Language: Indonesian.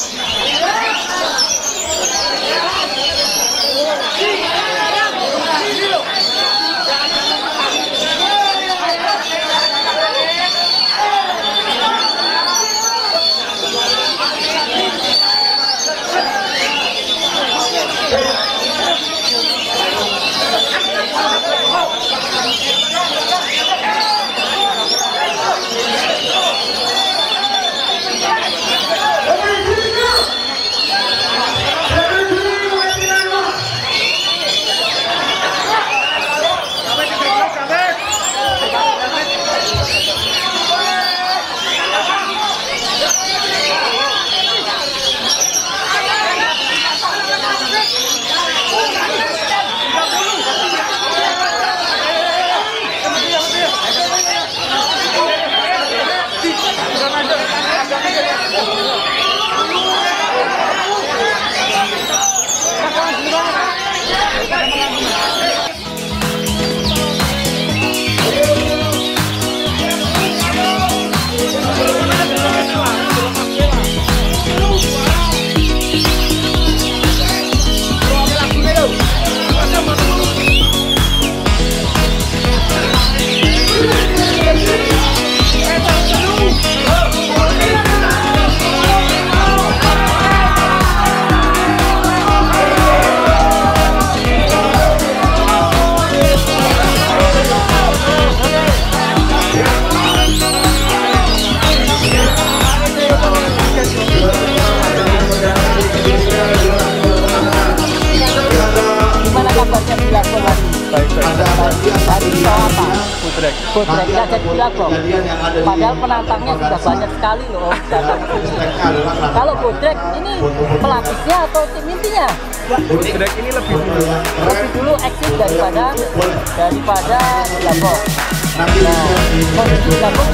Yes. Bodrek nggak jadi Bilabong. Padahal penantangnya sudah banyak sekali loh datang. Kalau Bodrek ini pelapisnya atau tim intinya? Putrek ini lebih dulu. Lebih dulu eksis daripada daripada Bilabong. Nah, kondisi Bilabong